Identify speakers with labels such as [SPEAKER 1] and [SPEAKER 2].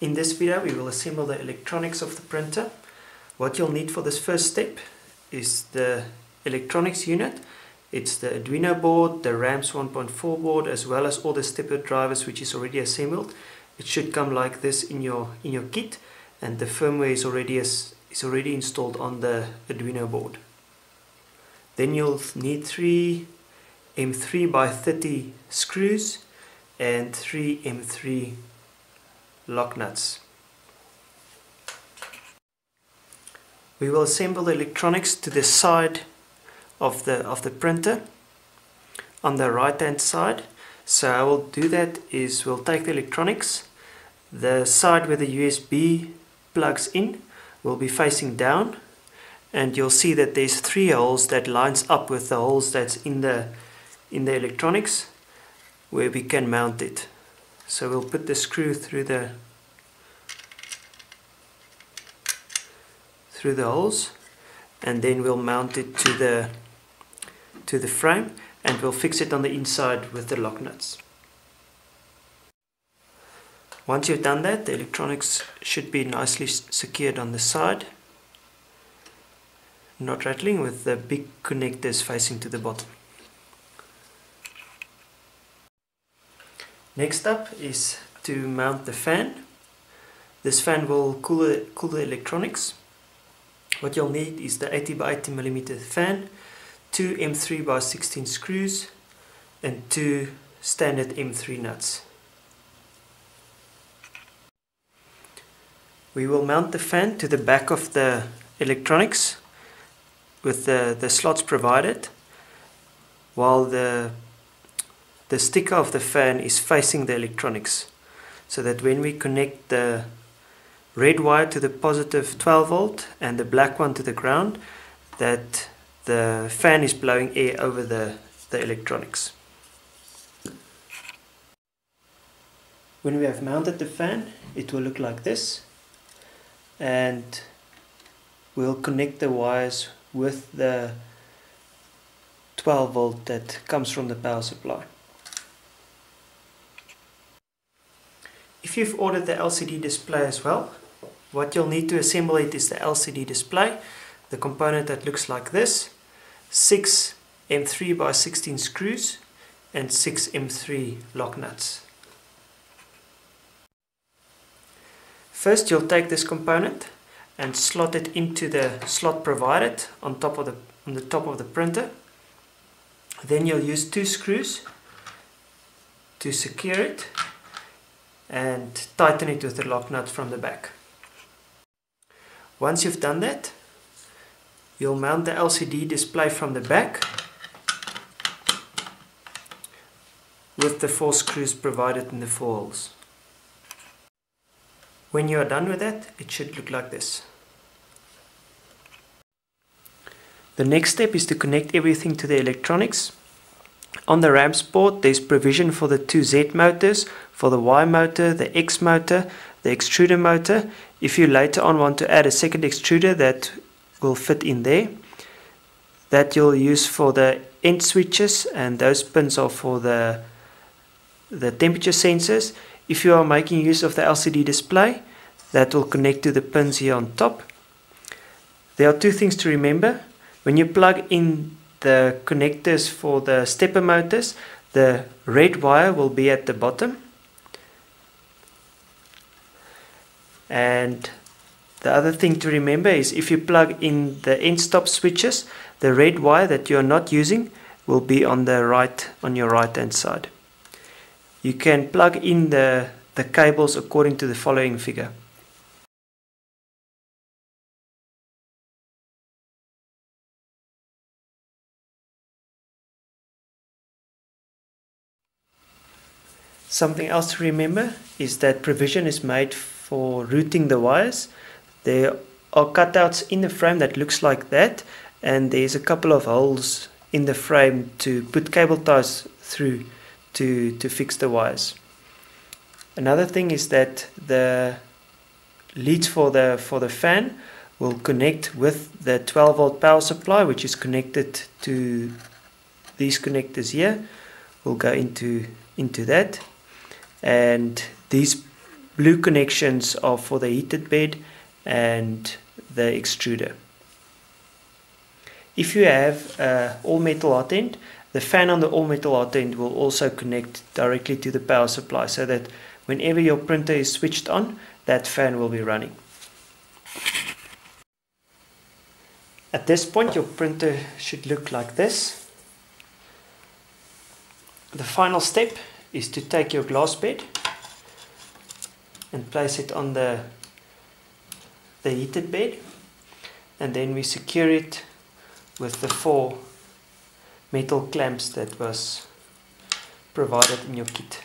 [SPEAKER 1] In this video we will assemble the electronics of the printer. What you'll need for this first step is the electronics unit. It's the Arduino board, the RAMPS 1.4 board as well as all the stepper drivers which is already assembled. It should come like this in your in your kit and the firmware is already is already installed on the Arduino board. Then you'll need three M3 by 30 screws and three M3 lock nuts. We will assemble the electronics to the side of the of the printer on the right hand side. So I will do that is we'll take the electronics, the side where the USB plugs in will be facing down and you'll see that there's three holes that lines up with the holes that's in the in the electronics where we can mount it. So we'll put the screw through the through the holes and then we'll mount it to the to the frame and we'll fix it on the inside with the lock nuts. Once you've done that, the electronics should be nicely secured on the side, not rattling with the big connectors facing to the bottom. Next up is to mount the fan. This fan will cool the, cool the electronics. What you'll need is the 80 by 80 millimeter fan, two M3 by 16 screws, and two standard M3 nuts. We will mount the fan to the back of the electronics with the, the slots provided while the the sticker of the fan is facing the electronics so that when we connect the red wire to the positive 12 volt and the black one to the ground that the fan is blowing air over the, the electronics. When we have mounted the fan it will look like this and we'll connect the wires with the 12 volt that comes from the power supply. If you've ordered the LCD display as well, what you'll need to assemble it is the LCD display, the component that looks like this, 6 M3 by 16 screws and 6 M3 lock nuts. First you'll take this component and slot it into the slot provided on top of the on the top of the printer. Then you'll use two screws to secure it and tighten it with the lock nut from the back. Once you've done that, you'll mount the LCD display from the back with the four screws provided in the four holes. When you are done with that, it should look like this. The next step is to connect everything to the electronics. On the RAMPS board, there's provision for the two Z motors, for the Y motor, the X motor, the extruder motor. If you later on want to add a second extruder that will fit in there, that you'll use for the end switches and those pins are for the, the temperature sensors. If you are making use of the LCD display, that will connect to the pins here on top. There are two things to remember. When you plug in the connectors for the stepper motors, the red wire will be at the bottom. And the other thing to remember is if you plug in the end stop switches, the red wire that you're not using will be on the right on your right hand side. You can plug in the, the cables according to the following figure. Something else to remember is that provision is made for routing the wires. There are cutouts in the frame that looks like that and there's a couple of holes in the frame to put cable ties through to, to fix the wires. Another thing is that the leads for the for the fan will connect with the 12 volt power supply which is connected to these connectors here. We'll go into into that and these blue connections are for the heated bed and the extruder. If you have uh, all metal hot end, the fan on the all metal hot end will also connect directly to the power supply so that whenever your printer is switched on, that fan will be running. At this point, your printer should look like this. The final step is to take your glass bed and place it on the, the heated bed and then we secure it with the four metal clamps that was provided in your kit.